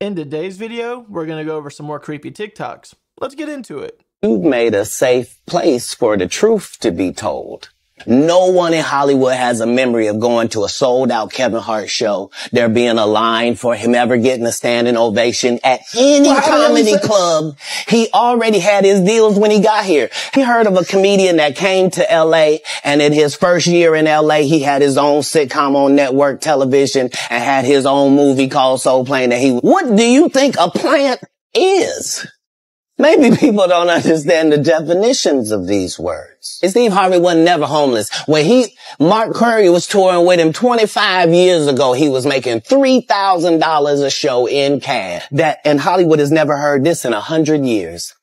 In today's video, we're going to go over some more creepy TikToks. Let's get into it. You've made a safe place for the truth to be told. No one in Hollywood has a memory of going to a sold out Kevin Hart show, there being a line for him ever getting a standing ovation at any Why comedy club. He already had his deals when he got here. He heard of a comedian that came to LA and in his first year in LA, he had his own sitcom on network television and had his own movie called Soul Plane that he, what do you think a plant is? Maybe people don't understand the definitions of these words. Steve Harvey was never homeless. When he, Mark Curry was touring with him 25 years ago, he was making $3,000 a show in cash. That, and Hollywood has never heard this in a hundred years.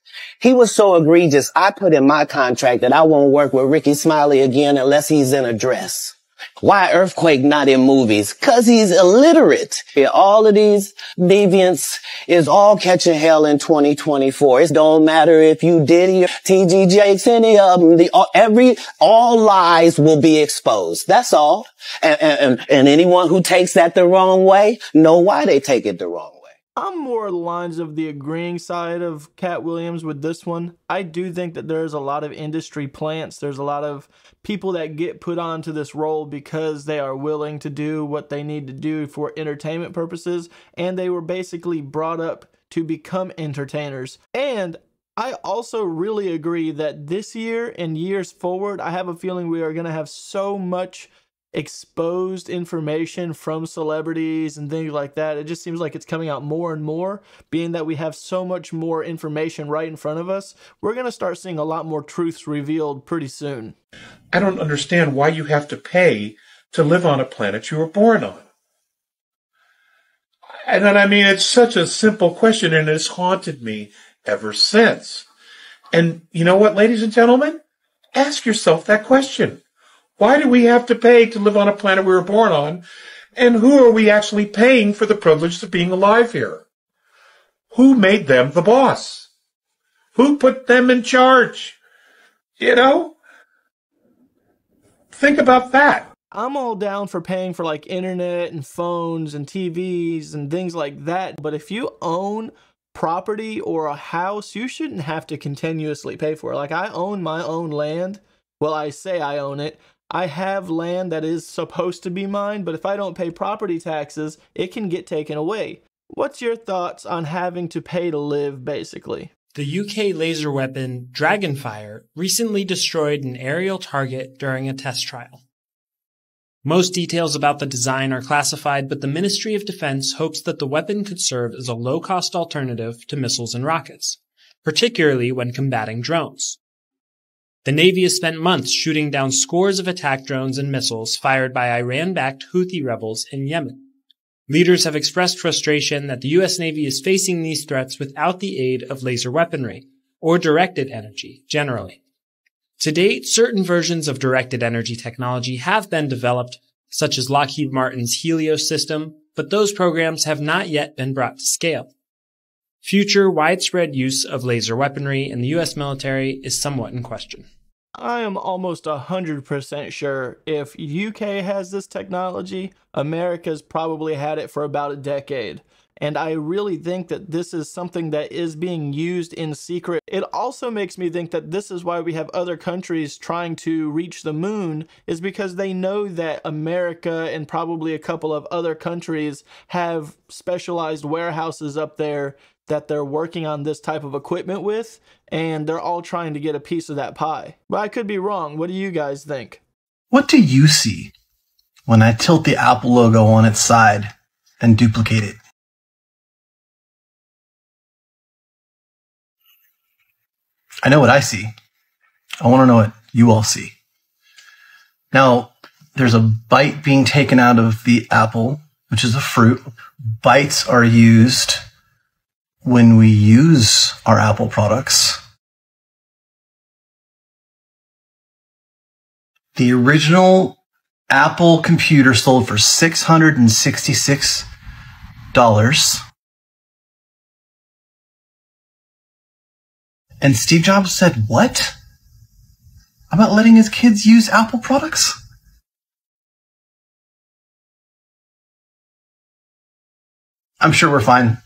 He was so egregious, I put in my contract that I won't work with Rickey Smiley again unless he's in a dress. Why Earthquake not in movies? Cause he's illiterate. All of these deviants is all catching hell in 2024. It don't matter if you did or TD Jakes, any of them. The, every, all lies will be exposed. That's all. And, and, and- and anyone who takes that the wrong way, know why they take it the wrong way. I'm more lines of the agreeing side of Katt Williams with this one. I do think that there's a lot of industry plants. There's a lot of people that get put onto this role because they are willing to do what they need to do for entertainment purposes, and they were basically brought up to become entertainers. And I also really agree that this year and years forward, I have a feeling we are going to have so much exposed information from celebrities and things like that. It just seems like it's coming out more and more, being that we have so much more information right in front of us. We're going to start seeing a lot more truths revealed pretty soon. I don't understand why you have to pay to live on a planet you were born on. And I mean, it's such a simple question and it's haunted me ever since. And you know what, ladies and gentlemen? Ask yourself that question. Why do we have to pay to live on a planet we were born on? And who are we actually paying for the privilege of being alive here? Who made them the boss? Who put them in charge? You know? Think about that. I'm all down for paying for like internet and phones and TVs and things like that, but if you own property or a house, you shouldn't have to continuously pay for it. Like I own my own land. Well, I say I own it. I have land that is supposed to be mine, but if I don't pay property taxes, it can get taken away. What's your thoughts on having to pay to live, basically? The UK laser weapon Dragonfire recently destroyed an aerial target during a test trial. Most details about the design are classified, but the Ministry of Defense hopes that the weapon could serve as a low-cost alternative to missiles and rockets, particularly when combating drones. The Navy has spent months shooting down scores of attack drones and missiles fired by Iran-backed Houthi rebels in Yemen. Leaders have expressed frustration that the U.S. Navy is facing these threats without the aid of laser weaponry, or directed energy, generally. To date, certain versions of directed energy technology have been developed, such as Lockheed Martin's Helios system, but those programs have not yet been brought to scale. Future widespread use of laser weaponry in the U.S. military is somewhat in question. I am almost 100% sure if UK has this technology, America's probably had it for about a decade. And I really think that this is something that is being used in secret. It also makes me think that this is why we have other countries trying to reach the moon, is because they know that America and probably a couple of other countries have specialized warehouses up there that they're working on this type of equipment with, and they're all trying to get a piece of that pie. But I could be wrong. What do you guys think? What do you see when I tilt the Apple logo on its side and duplicate it? I know what I see. I want to know what you all see. Now, there's a bite being taken out of the apple, which is a fruit. Bites are used when we use our Apple products. The original Apple computer sold for $666. And Steve Jobs said, What? About letting his kids use Apple products? I'm sure we're fine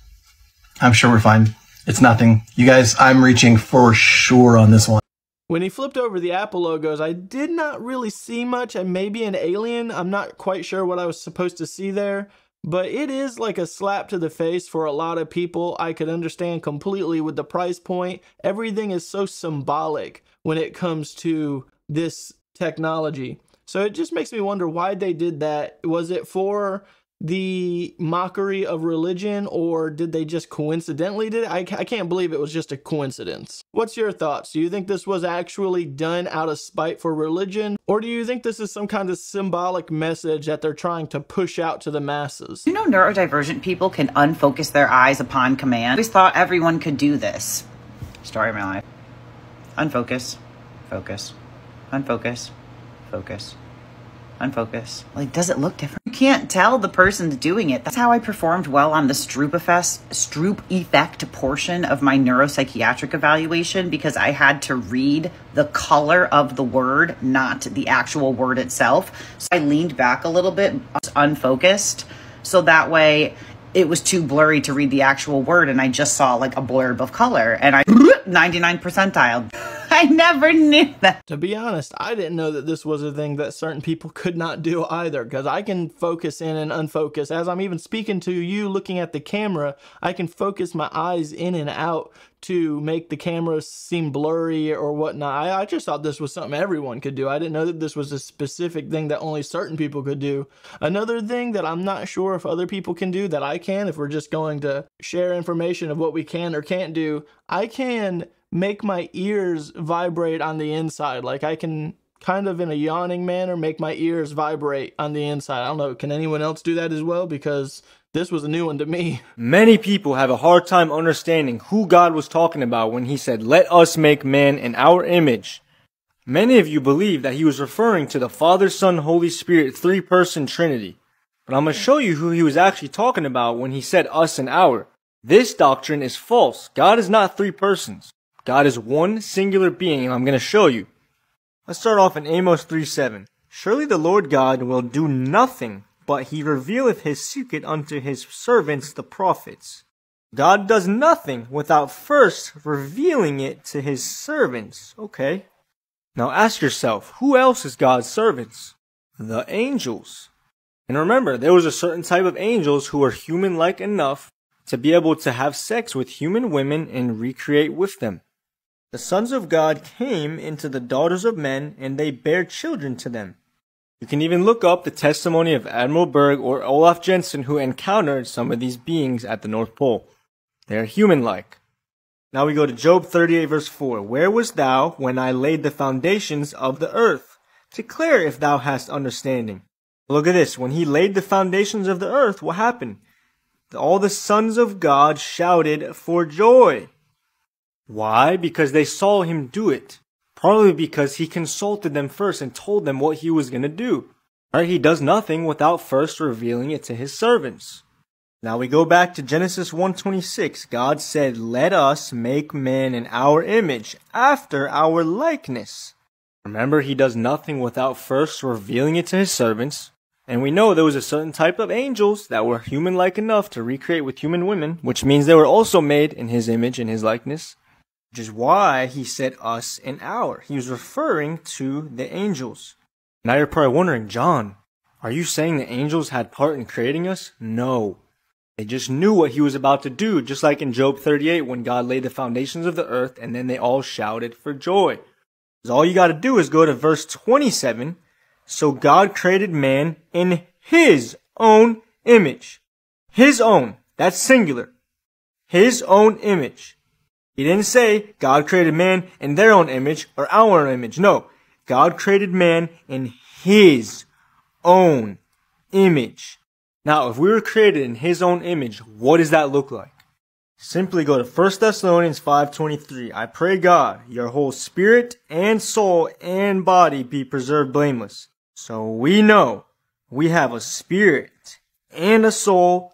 I'm sure we're fine. It's nothing. You guys, I'm reaching for sure on this one. When he flipped over the Apple logos, I did not really see much and maybe an alien. I'm not quite sure what I was supposed to see there, but it is like a slap to the face for a lot of people. I could understand completely with the price point. Everything is so symbolic when it comes to this technology. So it just makes me wonder why they did that. Was it for the mockery of religion or did they just coincidentally did it? I, I can't believe it was just a coincidence. What's your thoughts? Do you think this was actually done out of spite for religion or do you think this is some kind of symbolic message that they're trying to push out to the masses? You know neurodivergent people can unfocus their eyes upon command. I always thought everyone could do this. Story of my life. Unfocus. Focus. Unfocus. Focus unfocus. Like, does it look different? You can't tell the person's doing it. That's how I performed well on the Stroop effect portion of my neuropsychiatric evaluation because I had to read the color of the word, not the actual word itself. So I leaned back a little bit, unfocused. So that way it was too blurry to read the actual word and I just saw like a blurb of color and I 99 percentile. I never knew that. To be honest, I didn't know that this was a thing that certain people could not do either because I can focus in and unfocus. As I'm even speaking to you looking at the camera, I can focus my eyes in and out to make the camera seem blurry or whatnot. I, I just thought this was something everyone could do. I didn't know that this was a specific thing that only certain people could do. Another thing that I'm not sure if other people can do that I can, if we're just going to share information of what we can or can't do, I can make my ears vibrate on the inside. Like I can kind of in a yawning manner make my ears vibrate on the inside. I don't know, can anyone else do that as well? Because this was a new one to me. Many people have a hard time understanding who God was talking about when he said, Let us make man in our image. Many of you believe that he was referring to the Father, Son, Holy Spirit three person Trinity. But I'm going to show you who he was actually talking about when he said us and our. This doctrine is false. God is not three persons. God is one singular being, and I'm going to show you. Let's start off in Amos 3:7. Surely the Lord God will do nothing, but he revealeth his secret unto his servants the prophets. God does nothing without first revealing it to his servants. Okay. Now ask yourself, who else is God's servants? The angels. And remember, there was a certain type of angels who were human-like enough to be able to have sex with human women and recreate with them. The sons of God came into the daughters of men, and they bare children to them. You can even look up the testimony of Admiral Byrd or Olaf Jansen who encountered some of these beings at the North Pole. They are human-like. Now we go to Job 38 verse 4. Where was thou when I laid the foundations of the earth? Declare if thou hast understanding. Look at this. When he laid the foundations of the earth, what happened? All the sons of God shouted for joy. Why? Because they saw him do it. Probably because he consulted them first and told them what he was going to do. Right? He does nothing without first revealing it to his servants. Now we go back to Genesis 1:26. God said, "Let us make man in our image, after our likeness." Remember, he does nothing without first revealing it to his servants. And we know there was a certain type of angels that were human-like enough to recreate with human women, which means they were also made in his image and his likeness which is why he said us and our. He was referring to the angels. Now you're probably wondering, John, are you saying the angels had part in creating us? No. They just knew what he was about to do, just like in Job 38 when God laid the foundations of the earth and then they all shouted for joy. All you gotta do is go to verse 27. So God created man in his own image. His own. That's singular. His own image. He didn't say God created man in their own image or our own image. No. God created man in his own image. Now, if we were created in his own image, what does that look like? Simply go to 1 Thessalonians 5.23. I pray God, your whole spirit and soul and body be preserved blameless. So we know we have a spirit and a soul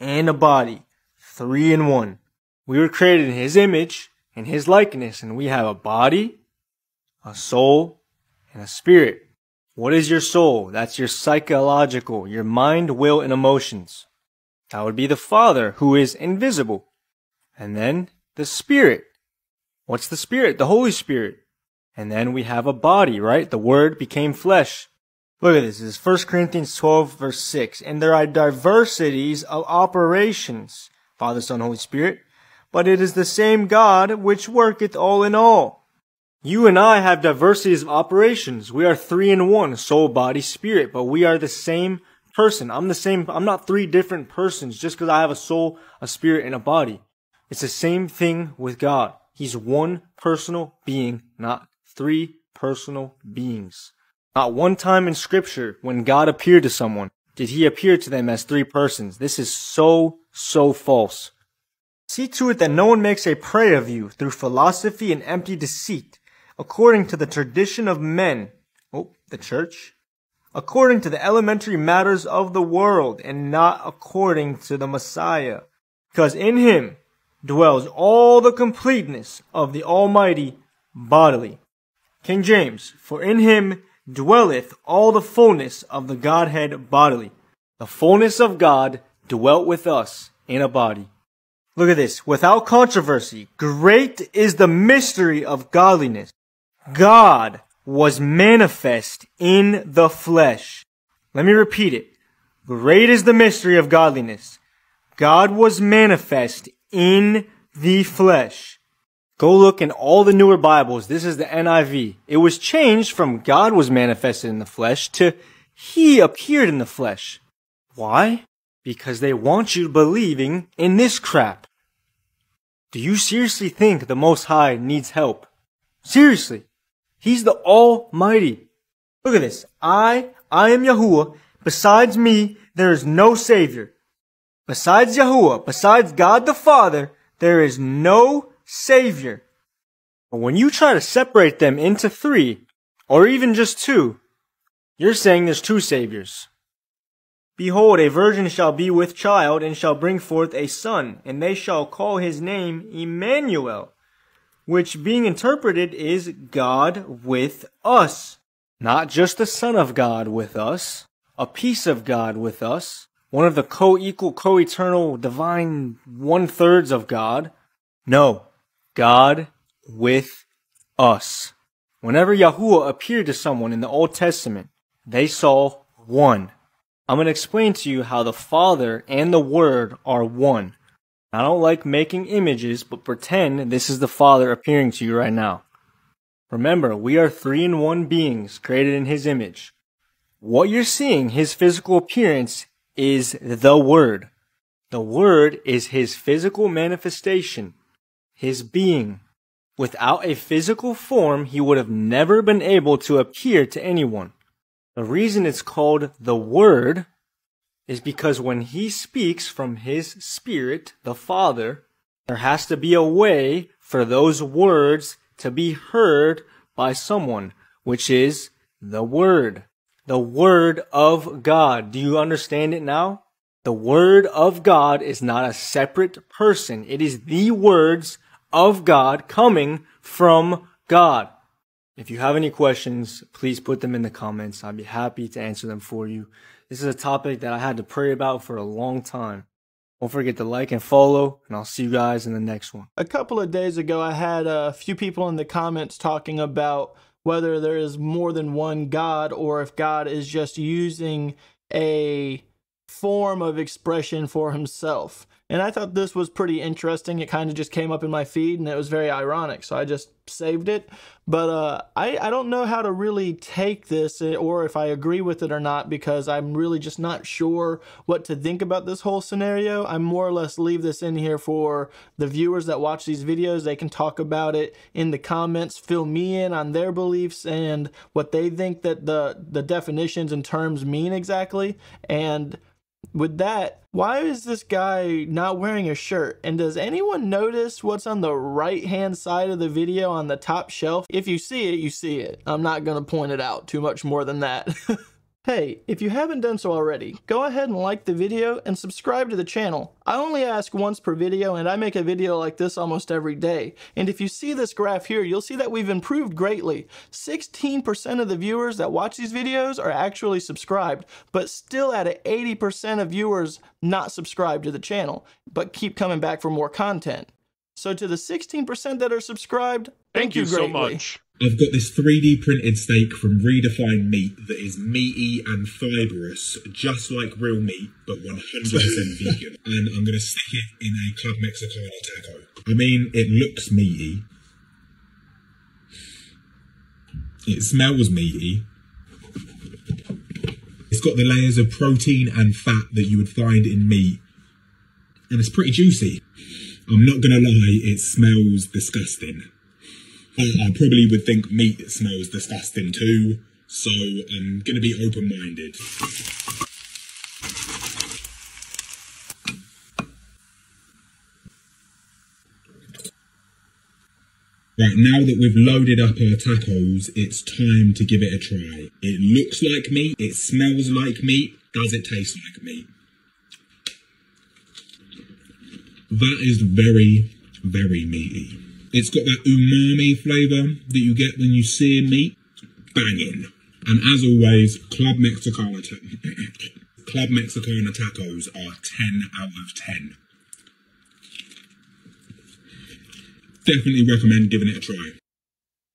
and a body. Three in one. We were created in His image, in His likeness, and we have a body, a soul, and a spirit. What is your soul? That's your psychological, your mind, will, and emotions. That would be the Father who is invisible. And then the Spirit. What's the Spirit? The Holy Spirit. And then we have a body, right? The Word became flesh. Look at this. This is 1 Corinthians 12 verse 6. And there are diversities of operations. Father, Son, Holy Spirit. But it is the same God which worketh all in all. You and I have diversities of operations. We are three in one, soul, body, spirit, but we are the same person. I'm the same, I'm not three different persons just because I have a soul, a spirit, and a body. It's the same thing with God. He's one personal being, not three personal beings. Not one time in scripture when God appeared to someone did he appear to them as three persons. This is so, so false. See to it that no one makes a prey of you through philosophy and empty deceit, according to the tradition of men, oh, the church, according to the elementary matters of the world, and not according to the Messiah. Because in him dwells all the completeness of the Almighty bodily. King James, for in him dwelleth all the fullness of the Godhead bodily. The fullness of God dwelt with us in a body. Look at this. Without controversy, great is the mystery of godliness. God was manifest in the flesh. Let me repeat it. Great is the mystery of godliness. God was manifest in the flesh. Go look in all the newer Bibles. This is the NIV. It was changed from God was manifested in the flesh to He appeared in the flesh. Why? Because they want you believing in this crap. Do you seriously think the Most High needs help? Seriously. He's the Almighty. Look at this. I, I am Yahuwah. Besides me, there is no Savior. Besides Yahuwah, besides God the Father, there is no Savior. But when you try to separate them into three, or even just two, you're saying there's two Saviors. Behold, a virgin shall be with child, and shall bring forth a son, and they shall call his name Emmanuel, which being interpreted is God with us. Not just the Son of God with us, a piece of God with us, one of the co-equal, co-eternal, divine one-thirds of God. No, God with us. Whenever Yahuwah appeared to someone in the Old Testament, they saw one. I'm going to explain to you how the Father and the Word are one. I don't like making images, but pretend this is the Father appearing to you right now. Remember, we are three in one beings created in His image. What you're seeing, His physical appearance, is the Word. The Word is His physical manifestation his being. Without a physical form, he would have never been able to appear to anyone. The reason it's called the Word is because when he speaks from his Spirit, the Father, there has to be a way for those words to be heard by someone, which is the Word. The Word of God. Do you understand it now? The Word of God is not a separate person. It is the words of God coming from God. If you have any questions, please put them in the comments. I'd be happy to answer them for you. This is a topic that I had to pray about for a long time. Don't forget to like and follow, and I'll see you guys in the next one. A couple of days ago, I had a few people in the comments talking about whether there is more than one God or if God is just using a form of expression for himself. And I thought this was pretty interesting. It kind of just came up in my feed and it was very ironic. So I just saved it. But uh, I, I don't know how to really take this or if I agree with it or not because I'm really just not sure what to think about this whole scenario. I more or less leave this in here for the viewers that watch these videos. They can talk about it in the comments, fill me in on their beliefs and what they think that the, the definitions and terms mean exactly. And with that, why is this guy not wearing a shirt? And does anyone notice what's on the right hand side of the video on the top shelf? If you see it, you see it. I'm not going to point it out too much more than that. Hey, if you haven't done so already, go ahead and like the video and subscribe to the channel. I only ask once per video and I make a video like this almost every day. And if you see this graph here, you'll see that we've improved greatly. 16% of the viewers that watch these videos are actually subscribed, but still at 80% of viewers not subscribed to the channel, but keep coming back for more content. So to the 16% that are subscribed, thank, Thank you so much. I've got this 3D printed steak from Redefined Meat that is meaty and fibrous, just like real meat, but 100% vegan. And I'm going to stick it in a Club Mexicana taco. I mean, it looks meaty. It smells meaty. It's got the layers of protein and fat that you would find in meat. And it's pretty juicy. I'm not going to lie, it smells disgusting. I, I probably would think meat smells disgusting too, so I'm going to be open minded. Right, now that we've loaded up our tacos, it's time to give it a try. It looks like meat, it smells like meat, does it taste like meat? That is very, very meaty. It's got that umami flavour that you get when you sear meat. Banging. And as always, Club Mexicana, Club Mexicana tacos are 10 out of 10. Definitely recommend giving it a try.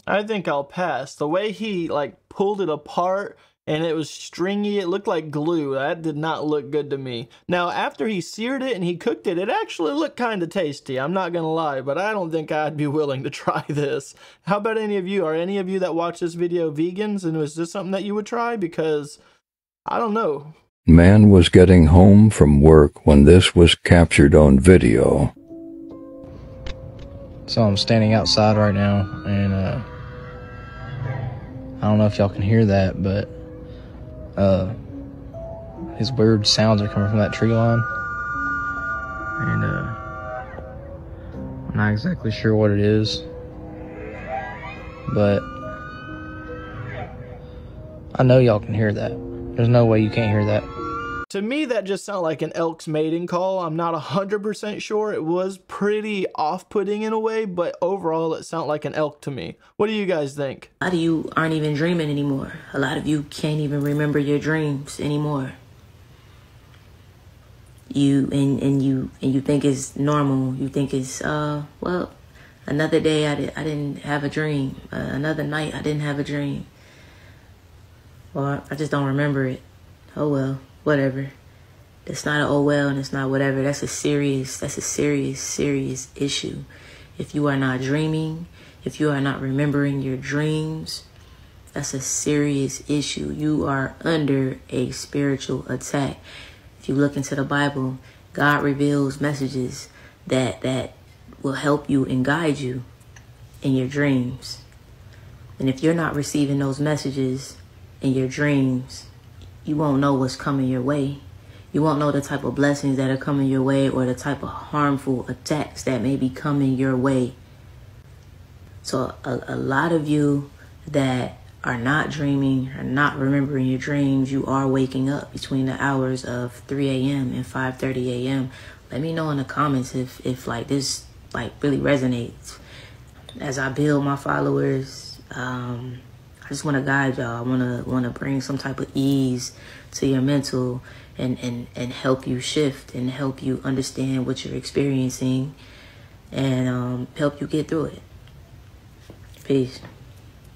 I think I'll pass. The way he like pulled it apart and it was stringy, it looked like glue. That did not look good to me. Now, after he seared it and he cooked it, it actually looked kind of tasty. I'm not gonna lie, but I don't think I'd be willing to try this. How about any of you? Are any of you that watch this video vegans? And was this something that you would try? Because I don't know. Man was getting home from work when this was captured on video. So I'm standing outside right now, and uh, I don't know if y'all can hear that, but uh, his weird sounds are coming from that tree line, and uh, I'm not exactly sure what it is, but I know y'all can hear that. There's no way you can't hear that. To me, that just sounded like an elk's mating call. I'm not 100% sure. It was pretty off putting in a way, but overall, it sounded like an elk to me. What do you guys think? A lot of you aren't even dreaming anymore. A lot of you can't even remember your dreams anymore. You and, and you and you think it's normal. You think it's uh well, another day I, did, I didn't have a dream. Uh, another night I didn't have a dream. Or I just don't remember it. Oh well, whatever. That's not an oh well and it's not whatever. That's a serious that's a serious serious issue. If you are not dreaming, if you are not remembering your dreams, that's a serious issue. You are under a spiritual attack. If you look into the Bible, God reveals messages that that will help you and guide you in your dreams. And if you're not receiving those messages in your dreams, you won't know what's coming your way. You won't know the type of blessings that are coming your way or the type of harmful attacks that may be coming your way. So, a, a lot of you that are not dreaming or not remembering your dreams, you are waking up between the hours of 3 a.m. and 5:30 a.m. Let me know in the comments if if like this like really resonates. As I build my followers, um, I just want to guide y'all. I want to want to bring some type of ease to your mental and and and help you shift and help you understand what you're experiencing and um, help you get through it. Peace.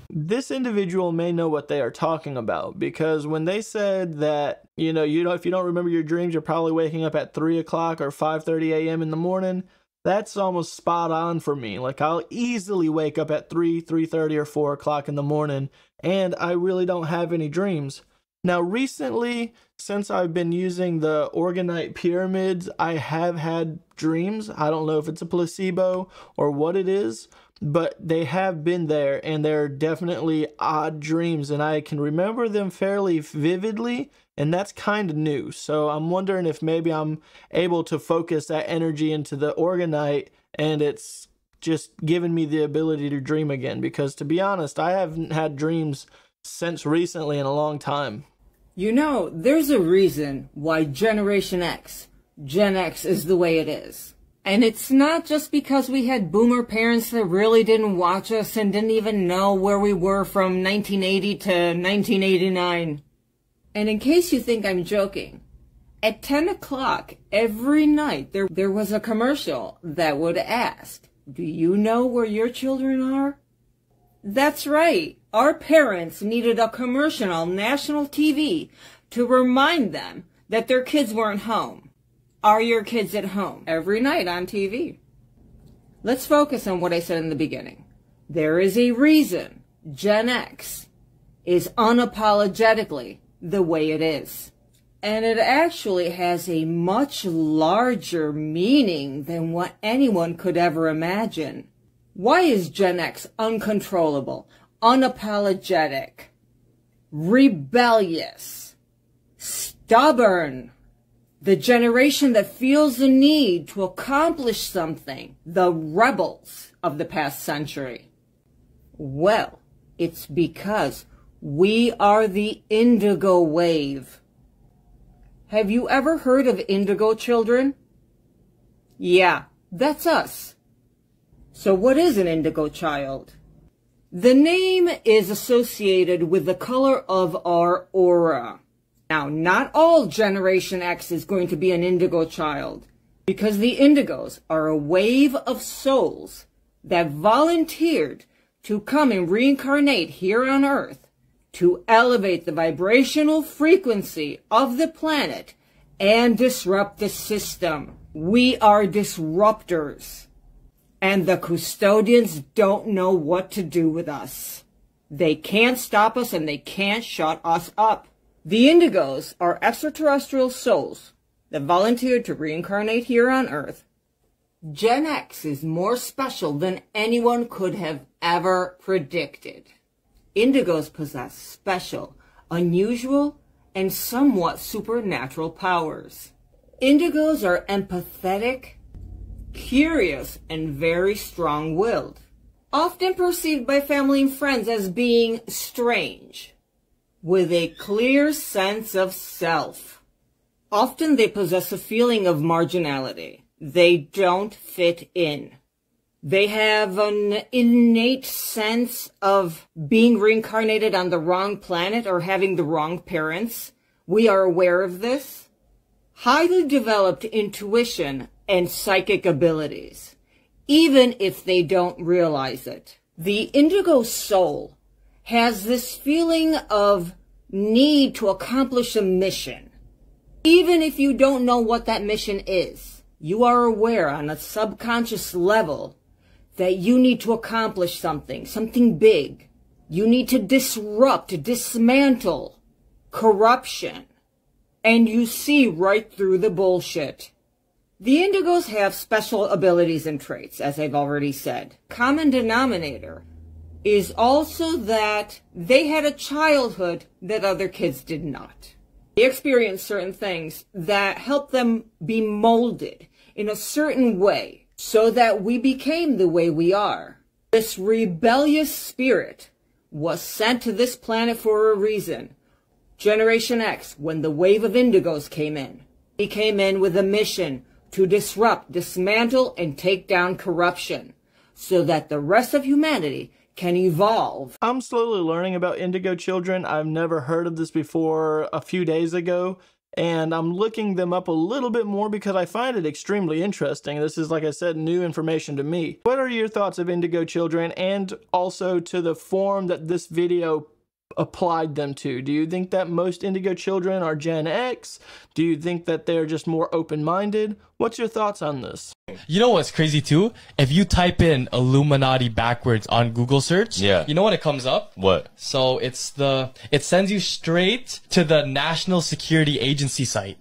This individual may know what they are talking about because when they said that you know you know if you don't remember your dreams, you're probably waking up at three o'clock or five thirty a.m. in the morning. That's almost spot on for me. Like I'll easily wake up at three, three thirty, or four o'clock in the morning, and I really don't have any dreams. Now, recently, since I've been using the Orgonite pyramids, I have had dreams. I don't know if it's a placebo or what it is, but they have been there and they're definitely odd dreams and I can remember them fairly vividly and that's kind of new. So I'm wondering if maybe I'm able to focus that energy into the Orgonite and it's just given me the ability to dream again because to be honest, I haven't had dreams since recently in a long time. You know, there's a reason why Generation X, Gen X is the way it is. And it's not just because we had boomer parents that really didn't watch us and didn't even know where we were from 1980 to 1989. And in case you think I'm joking, at 10 o'clock every night there, there was a commercial that would ask, Do you know where your children are? That's right. Our parents needed a commercial on national TV to remind them that their kids weren't home. Are your kids at home? Every night on TV. Let's focus on what I said in the beginning. There is a reason Gen X is unapologetically the way it is. And it actually has a much larger meaning than what anyone could ever imagine. Why is Gen X uncontrollable, unapologetic, rebellious, stubborn? The generation that feels the need to accomplish something, the rebels of the past century. Well, it's because we are the indigo wave. Have you ever heard of indigo children? Yeah, that's us. So what is an indigo child? The name is associated with the color of our aura. Now, not all Generation X is going to be an indigo child, because the indigos are a wave of souls that volunteered to come and reincarnate here on Earth to elevate the vibrational frequency of the planet and disrupt the system. We are disruptors. And the custodians don't know what to do with us. They can't stop us and they can't shut us up. The Indigos are extraterrestrial souls that volunteered to reincarnate here on Earth. Gen X is more special than anyone could have ever predicted. Indigos possess special, unusual, and somewhat supernatural powers. Indigos are empathetic, curious, and very strong-willed, often perceived by family and friends as being strange with a clear sense of self. Often they possess a feeling of marginality. They don't fit in. They have an innate sense of being reincarnated on the wrong planet or having the wrong parents. We are aware of this. Highly developed intuition and psychic abilities, even if they don't realize it. The indigo soul has this feeling of need to accomplish a mission. Even if you don't know what that mission is, you are aware on a subconscious level that you need to accomplish something, something big. You need to disrupt, dismantle corruption. And you see right through the bullshit. The indigos have special abilities and traits, as I've already said. Common denominator is also that they had a childhood that other kids did not. They experienced certain things that helped them be molded in a certain way so that we became the way we are. This rebellious spirit was sent to this planet for a reason. Generation X, when the wave of indigos came in, he came in with a mission to disrupt, dismantle, and take down corruption so that the rest of humanity can evolve. I'm slowly learning about indigo children. I've never heard of this before a few days ago. And I'm looking them up a little bit more because I find it extremely interesting. This is, like I said, new information to me. What are your thoughts of indigo children and also to the form that this video applied them to? Do you think that most indigo children are Gen X? Do you think that they're just more open minded? What's your thoughts on this? You know what's crazy too? If you type in Illuminati backwards on Google search, Yeah. you know what it comes up? What? So it's the it sends you straight to the National Security Agency site.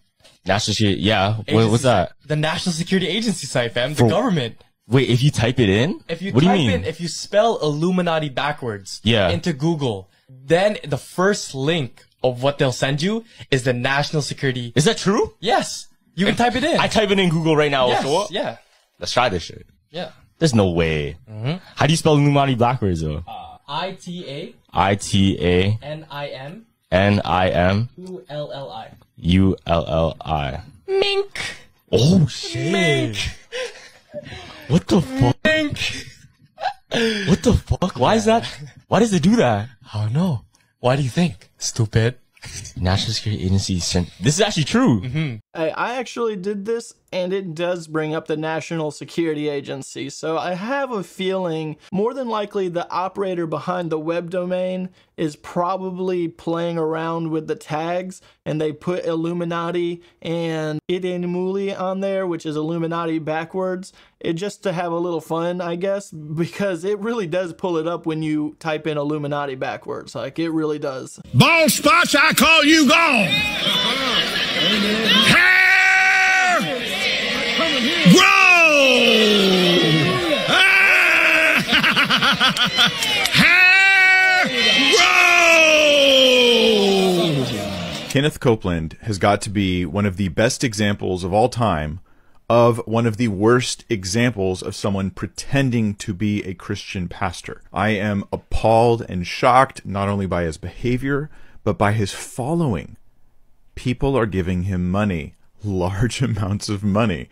National Security. Yeah. What, what's that? The National Security Agency site, fam. The For- government. Wait, if you type it in? If you what do type you mean? in, if you spell Illuminati backwards Yeah. into Google, then the first link of what they'll send you is the National Security. Is that true? Yes. You can type it in. I type it in Google right now. Yes, also. yeah. Let's try this shit. Yeah. There's no way. Mhm. How do you spell Illuminati backwards though? I T A I T A N I M N I M U L L I. U L L I. Mink. Oh shit. Mink. What the fuck? What the fuck? Why is that? Why does it do that? I don't know. Why do you think? Stupid. National Security Agency sent. This is actually true. hmm Hey, I actually did this, and it does bring up the National Security Agency. So I have a feeling more than likely the operator behind the web domain is probably playing around with the tags, and they put Illuminati and Itanimulli on there, which is Illuminati backwards, it just to have a little fun, I guess, because it really does pull it up when you type in Illuminati backwards. Like it really does. Ball spots, I call you gone. Uh-huh. Hair Kenneth Copeland has got to be one of the best examples of all time of one of the worst examples of someone pretending to be a Christian pastor. I am appalled and shocked not only by his behavior, but by his following. People are giving him money, large amounts of money.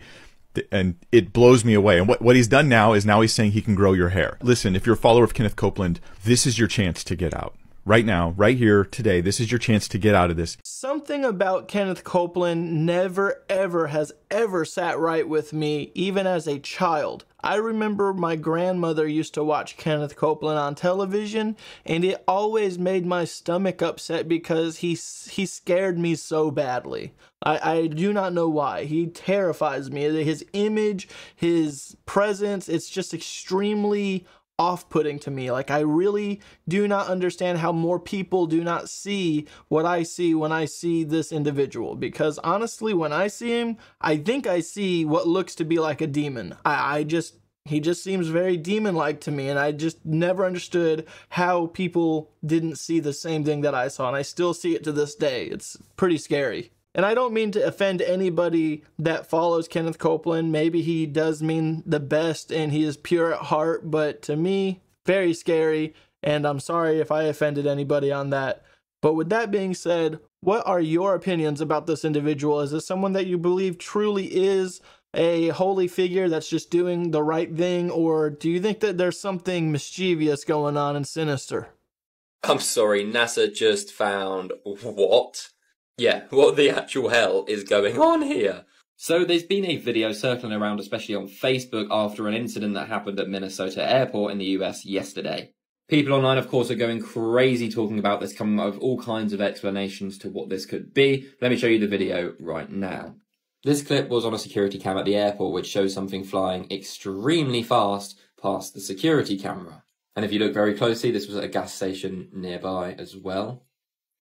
And it blows me away. And what, what he's done now is now he's saying he can grow your hair. Listen, if you're a follower of Kenneth Copeland, this is your chance to get out right now, right here, today. This is your chance to get out of this. Something about Kenneth Copeland never, ever has ever sat right with me, even as a child. I remember my grandmother used to watch Kenneth Copeland on television, and it always made my stomach upset because he he scared me so badly. I, I do not know why. He terrifies me. His image, his presence, it's just extremely off putting to me. Like, I really do not understand how more people do not see what I see when I see this individual. Because honestly, when I see him, I think I see what looks to be like a demon. I, I just. He just seems very demon like to me, and I just never understood how people didn't see the same thing that I saw, and I still see it to this day. It's pretty scary. And I don't mean to offend anybody that follows Kenneth Copeland. Maybe he does mean the best and he is pure at heart, but to me, very scary. And I'm sorry if I offended anybody on that. But with that being said, what are your opinions about this individual? Is this someone that you believe truly is a holy figure that's just doing the right thing? Or do you think that there's something mischievous going on and sinister? I'm sorry, NASA just found what? Yeah, what the actual hell is going on here? So there's been a video circling around, especially on Facebook, after an incident that happened at Minnesota Airport in the US yesterday. People online, of course, are going crazy talking about this, coming up with all kinds of explanations to what this could be. Let me show you the video right now. This clip was on a security cam at the airport, which shows something flying extremely fast past the security camera. And if you look very closely, this was at a gas station nearby as well.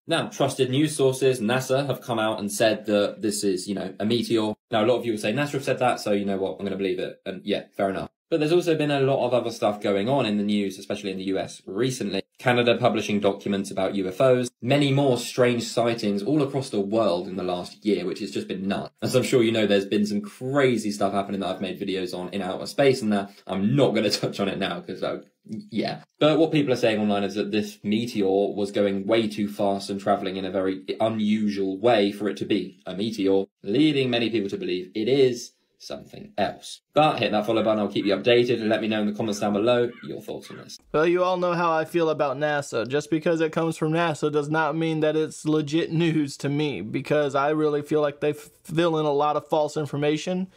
Now, trusted news sources, NASA, have come out and said that this is, you know, a meteor. Now, a lot of you will say have said that, so you know what, I'm going to believe it. And yeah, fair enough. But there's also been a lot of other stuff going on in the news, especially in the US recently. Canada publishing documents about UFOs, many more strange sightings all across the world in the last year, which has just been nuts. As I'm sure you know, there's been some crazy stuff happening that I've made videos on in outer space and that I'm not going to touch on it now because I uh, yeah. But what people are saying online is that this meteor was going way too fast and traveling in a very unusual way for it to be a meteor, leading many people to believe it is something else. But hit that follow button, I'll keep you updated and let me know in the comments down below your thoughts on this. Well, you all know how I feel about NASA. Just because it comes from NASA does not mean that it's legit news to me because I really feel like they fill in a lot of false information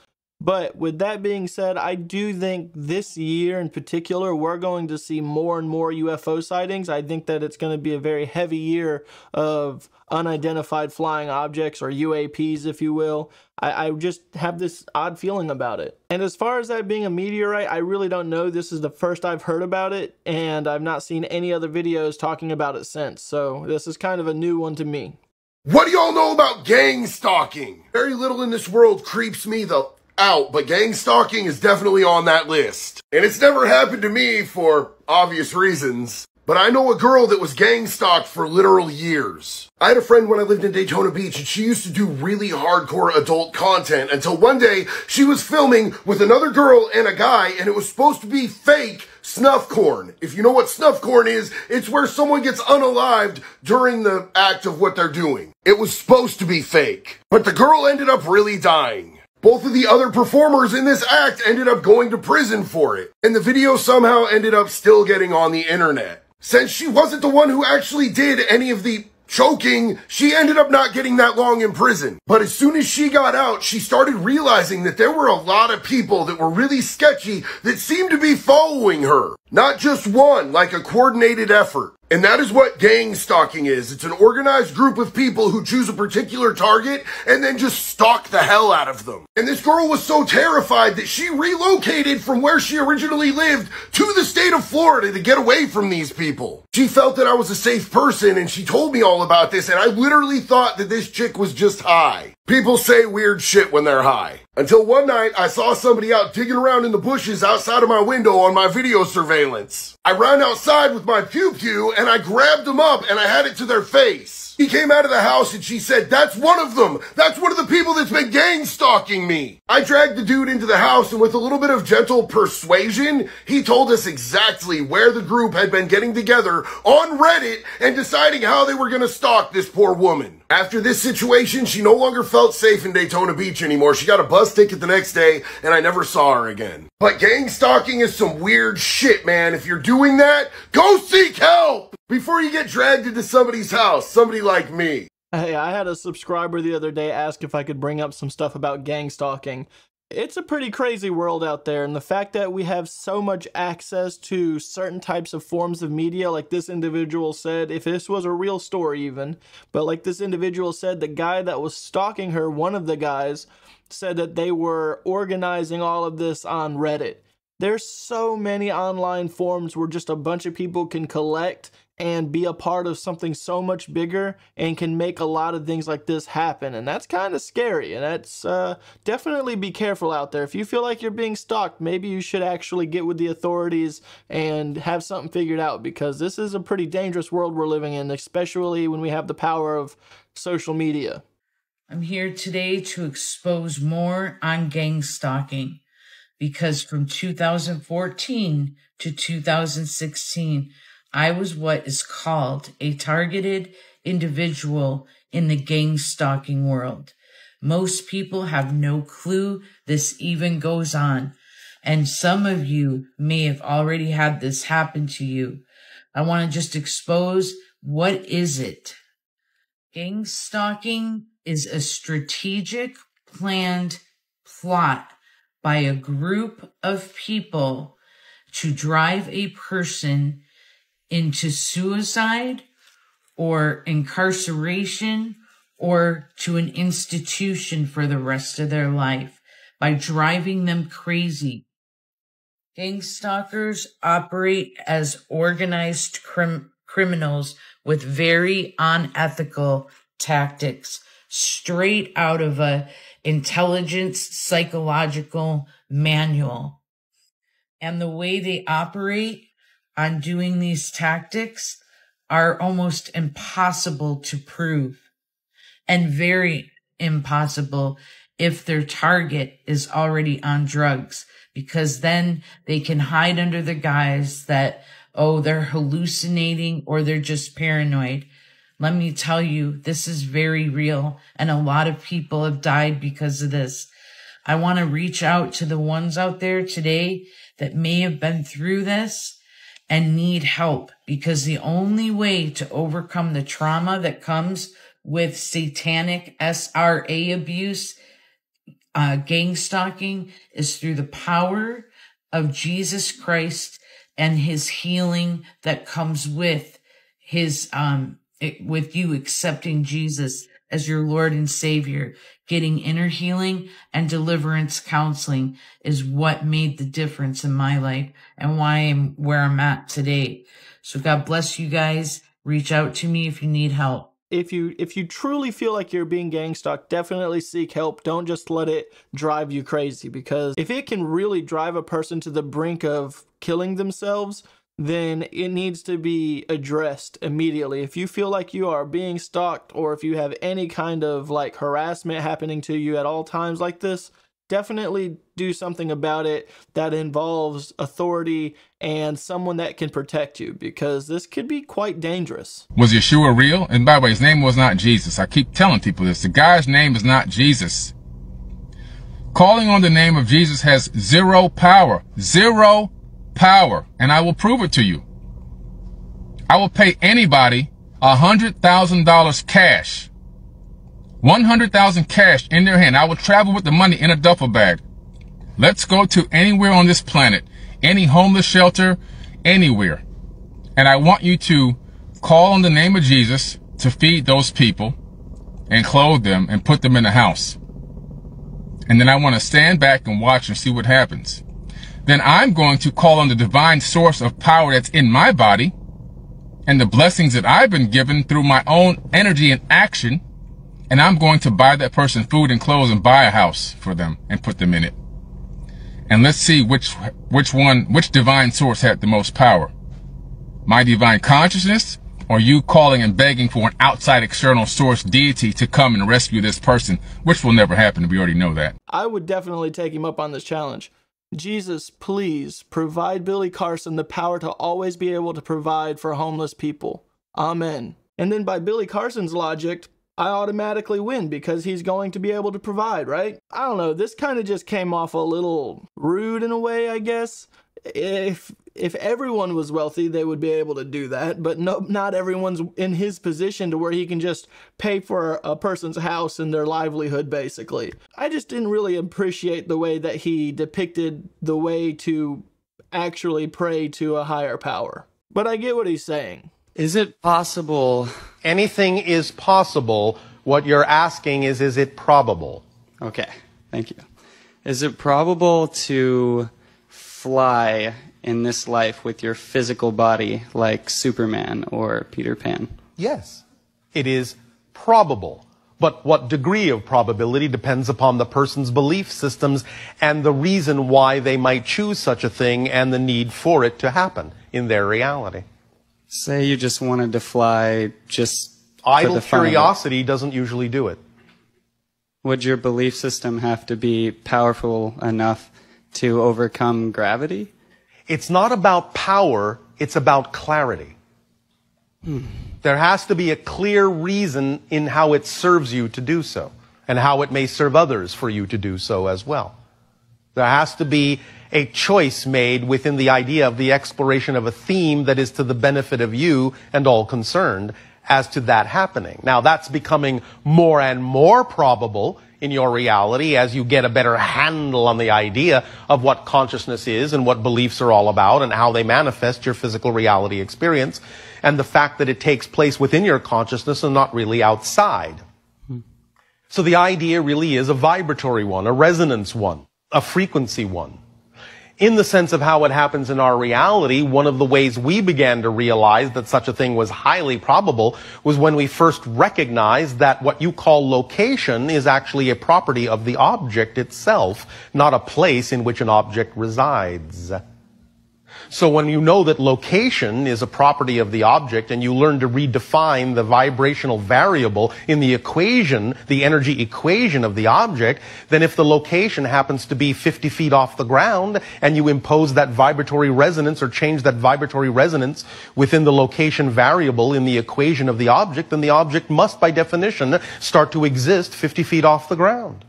but with that being said, I do think this year in particular, we're going to see more and more UFO sightings. I think that it's going to be a very heavy year of unidentified flying objects or UAPs, if you will. I, I, just have this odd feeling about it. And as far as that being a meteorite, I really don't know. This is the first I've heard about it, and I've not seen any other videos talking about it since. So this is kind of a new one to me. What do y'all know about gang stalking? Very little in this world creeps me the out, but gang stalking is definitely on that list. And it's never happened to me for obvious reasons. But I know a girl that was gang stalked for literal years. I had a friend when I lived in Daytona Beach and she used to do really hardcore adult content until one day she was filming with another girl and a guy and it was supposed to be fake snuff corn. If you know what snuff corn is, it's where someone gets unalived during the act of what they're doing. It was supposed to be fake. But the girl ended up really dying. Both of the other performers in this act ended up going to prison for it, and the video somehow ended up still getting on the internet. Since she wasn't the one who actually did any of the choking, she ended up not getting that long in prison. But as soon as she got out, she started realizing that there were a lot of people that were really sketchy that seemed to be following her. Not just one, like a coordinated effort. And that is what gang stalking is. It's an organized group of people who choose a particular target and then just stalk the hell out of them. And this girl was so terrified that she relocated from where she originally lived to the state of Florida to get away from these people. She felt that I was a safe person and she told me all about this and I literally thought that this chick was just high. People say weird shit when they're high. Until one night, I saw somebody out digging around in the bushes outside of my window on my video surveillance. I ran outside with my pew pew and I grabbed them up and I had it to their face. He came out of the house and she said, that's one of them. That's one of the people that's been gang stalking me. I dragged the dude into the house and with a little bit of gentle persuasion, he told us exactly where the group had been getting together on Reddit and deciding how they were going to stalk this poor woman. After this situation, she no longer felt safe in Daytona Beach anymore. She got a bus ticket the next day and I never saw her again. But gang stalking is some weird shit, man. If you're doing that, go seek help before you get dragged into somebody's house. Somebody like me. Hey, I had a subscriber the other day ask if I could bring up some stuff about gang stalking. It's a pretty crazy world out there, and the fact that we have so much access to certain types of forms of media, like this individual said, if this was a real story, even, but like this individual said, the guy that was stalking her, one of the guys, said that they were organizing all of this on Reddit. There's so many online forums where just a bunch of people can collect and be a part of something so much bigger and can make a lot of things like this happen. And that's kind of scary and that's uh, definitely be careful out there. If you feel like you're being stalked maybe you should actually get with the authorities and have something figured out because this is a pretty dangerous world we're living in especially when we have the power of social media. I'm here today to expose more on gang stalking because from 2014 to 2016 I was what is called a targeted individual in the gang stalking world. Most people have no clue this even goes on. And some of you may have already had this happen to you. I want to just expose what is it? Gang stalking is a strategic planned plot by a group of people to drive a person into suicide or incarceration or to an institution for the rest of their life by driving them crazy. Gang stalkers operate as organized crim- criminals with very unethical tactics straight out of a intelligence psychological manual. And the way they operate on doing these tactics are almost impossible to prove and very impossible if their target is already on drugs because then they can hide under the guise that, oh, they're hallucinating or they're just paranoid. Let me tell you, this is very real and a lot of people have died because of this. I want to reach out to the ones out there today that may have been through this and need help because the only way to overcome the trauma that comes with satanic SRA abuse, uh, gang stalking is through the power of Jesus Christ and his healing that comes with his, um, it, with you accepting Jesus as your Lord and Savior. Getting inner healing and deliverance counseling is what made the difference in my life and why I'm where I'm at today. So God bless you guys. Reach out to me if you need help. If you if you truly feel like you're being gang stalked, definitely seek help. Don't just let it drive you crazy because if it can really drive a person to the brink of killing themselves, then it needs to be addressed immediately. If you feel like you are being stalked or if you have any kind of like harassment happening to you at all times like this, definitely do something about it that involves authority and someone that can protect you because this could be quite dangerous. Was Yeshua real? And by the way, his name was not Jesus. I keep telling people this. The guy's name is not Jesus. Calling on the name of Jesus has zero power. Zero power, and I will prove it to you. I will pay anybody a $100,000 cash. 100,000 cash in their hand. I will travel with the money in a duffel bag. Let's go to anywhere on this planet, any homeless shelter, anywhere. And I want you to call on the name of Jesus to feed those people and clothe them and put them in the house. And then I want to stand back and watch and see what happens. Then I'm going to call on the divine source of power that's in my body and the blessings that I've been given through my own energy and action. And I'm going to buy that person food and clothes and buy a house for them and put them in it. And let's see which, which one, which divine source had the most power. My divine consciousness or you calling and begging for an outside external source deity to come and rescue this person, which will never happen. We already know that. I would definitely take him up on this challenge. Jesus, please provide Billy Carson the power to always be able to provide for homeless people. Amen. And then by Billy Carson's logic, I automatically win because he's going to be able to provide, right? I don't know. This kind of just came off a little rude in a way, I guess. If if everyone was wealthy, they would be able to do that, but no not everyone's in his position to where he can just pay for a person's house and their livelihood basically. I just didn't really appreciate the way that he depicted the way to actually pray to a higher power. But I get what he's saying. Is it possible? Anything is possible. What you're asking is, is it probable? Okay, thank you. Is it probable to fly in this life with your physical body like Superman or Peter Pan? Yes, it is probable. But what degree of probability depends upon the person's belief systems and the reason why they might choose such a thing and the need for it to happen in their reality. Say you just wanted to fly just idle curiosity doesn't usually do it. Would your belief system have to be powerful enough to overcome gravity? It's not about power, it's about clarity. Hmm. There has to be a clear reason in how it serves you to do so, and how it may serve others for you to do so as well. There has to be a choice made within the idea of the exploration of a theme that is to the benefit of you and all concerned as to that happening. Now that's becoming more and more probable in your reality as you get a better handle on the idea of what consciousness is and what beliefs are all about and how they manifest your physical reality experience and the fact that it takes place within your consciousness and not really outside. So the idea really is a vibratory one, a resonance one, a frequency one in the sense of how it happens in our reality, one of the ways we began to realize that such a thing was highly probable was when we first recognized that what you call location is actually a property of the object itself, not a place in which an object resides. So when you know that location is a property of the object and you learn to redefine the vibrational variable in the equation, the energy equation of the object, then if the location happens to be 50 feet off the ground and you impose that vibratory resonance or change that vibratory resonance within the location variable in the equation of the object, then the object must by definition start to exist 50 feet off the ground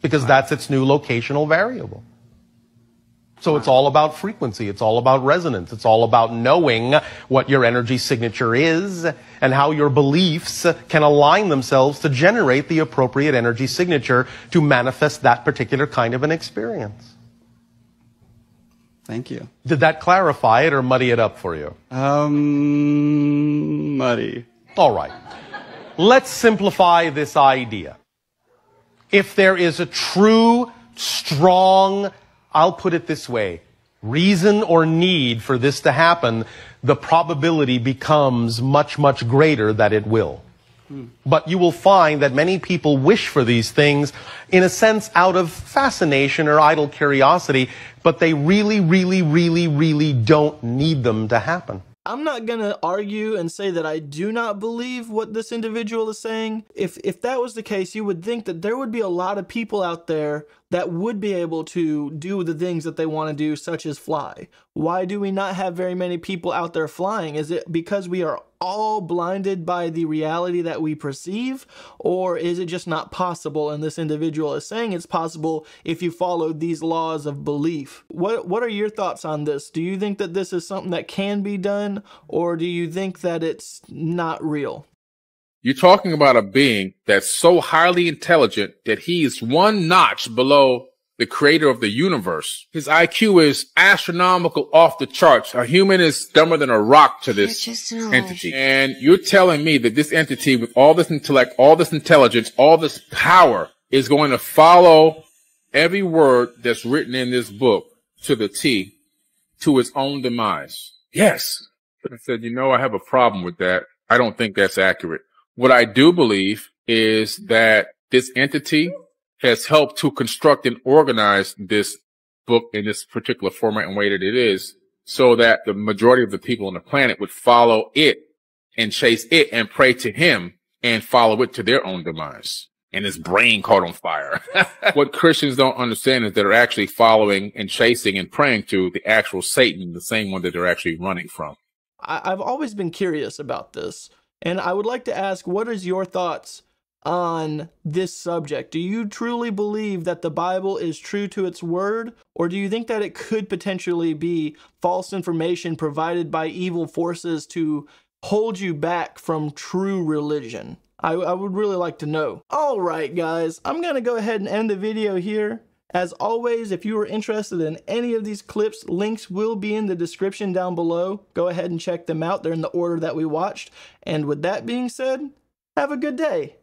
because that's its new locational variable. So it's all about frequency. It's all about resonance. It's all about knowing what your energy signature is and how your beliefs can align themselves to generate the appropriate energy signature to manifest that particular kind of an experience. Thank you. Did that clarify it or muddy it up for you? Um, muddy. All right. Let's simplify this idea. If there is a true, strong, I'll put it this way. Reason or need for this to happen, the probability becomes much, much greater that it will. Hmm. But you will find that many people wish for these things in a sense out of fascination or idle curiosity, but they really, really, really, really don't need them to happen. I'm not going to argue and say that I do not believe what this individual is saying. If if that was the case, you would think that there would be a lot of people out there that would be able to do the things that they want to do, such as fly. Why do we not have very many people out there flying? Is it because we are all blinded by the reality that we perceive? Or is it just not possible? And this individual is saying it's possible if you follow these laws of belief. What, what are your thoughts on this? Do you think that this is something that can be done? Or do you think that it's not real? You're talking about a being that's so highly intelligent that he is one notch below the creator of the universe. His IQ is astronomical off the charts. A human is dumber than a rock to this entity. And you're telling me that this entity with all this intellect, all this intelligence, all this power is going to follow every word that's written in this book to the T to its own demise. Yes. I said, you know, I have a problem with that. I don't think that's accurate. What I do believe is that this entity has helped to construct and organize this book in this particular format and way that it is so that the majority of the people on the planet would follow it and chase it and pray to him and follow it to their own demise. And his brain caught on fire. what Christians don't understand is they're actually following and chasing and praying to the actual Satan, the same one that they're actually running from. I've always been curious about this, and I would like to ask what is your thoughts on this subject? Do you truly believe that the Bible is true to its word, or do you think that it could potentially be false information provided by evil forces to hold you back from true religion? I, I would really like to know. All right, guys, I'm going to go ahead and end the video here. As always, if you are interested in any of these clips, links will be in the description down below. Go ahead and check them out. They're in the order that we watched. And with that being said, have a good day.